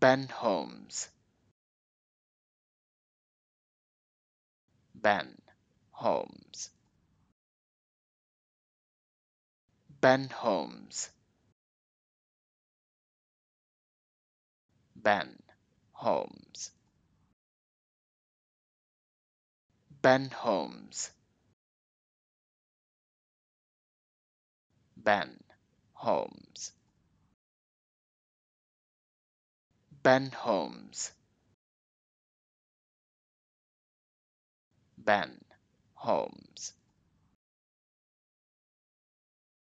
Ben Holmes. Ben Holmes. Ben Holmes. Ben Holmes. Ben Holmes. Ben Holmes. Ben Holmes. Ben Holmes.